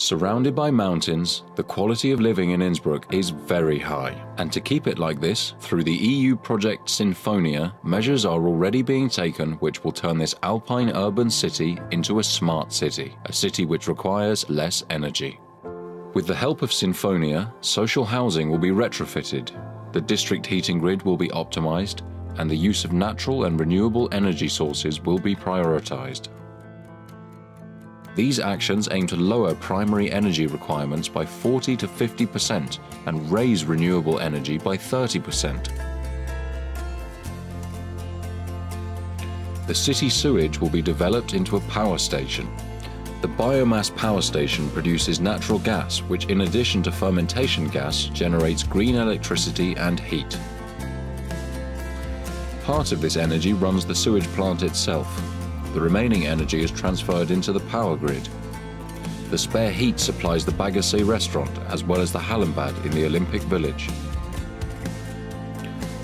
Surrounded by mountains, the quality of living in Innsbruck is very high. And to keep it like this, through the EU project Sinfonia, measures are already being taken which will turn this alpine urban city into a smart city, a city which requires less energy. With the help of Sinfonia, social housing will be retrofitted, the district heating grid will be optimized, and the use of natural and renewable energy sources will be prioritized. These actions aim to lower primary energy requirements by 40 to 50% and raise renewable energy by 30%. The city sewage will be developed into a power station. The biomass power station produces natural gas, which in addition to fermentation gas generates green electricity and heat. Part of this energy runs the sewage plant itself, the remaining energy is transferred into the power grid. The spare heat supplies the Baggersee restaurant as well as the Hallenbad in the Olympic Village.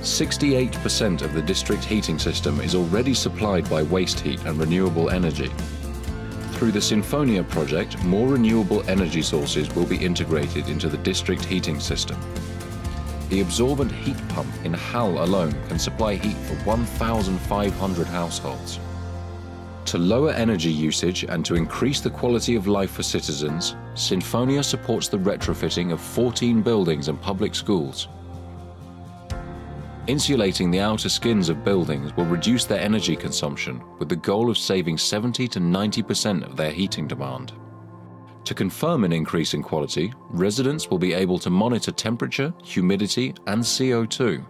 68% of the district heating system is already supplied by waste heat and renewable energy. Through the Sinfonia project, more renewable energy sources will be integrated into the district heating system. The absorbent heat pump in Hall alone can supply heat for 1,500 households. To lower energy usage and to increase the quality of life for citizens, Sinfonia supports the retrofitting of 14 buildings and public schools. Insulating the outer skins of buildings will reduce their energy consumption with the goal of saving 70 to 90% of their heating demand. To confirm an increase in quality, residents will be able to monitor temperature, humidity and CO2.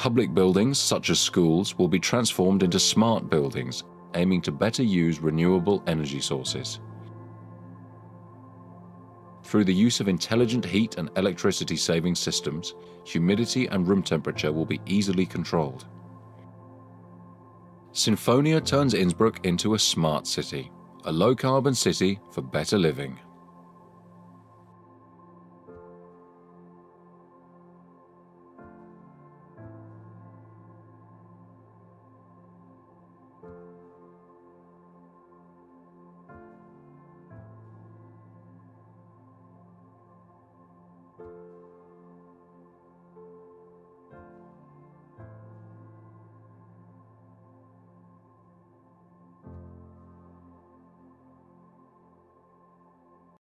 Public buildings, such as schools, will be transformed into smart buildings aiming to better use renewable energy sources. Through the use of intelligent heat and electricity saving systems, humidity and room temperature will be easily controlled. Sinfonia turns Innsbruck into a smart city, a low carbon city for better living.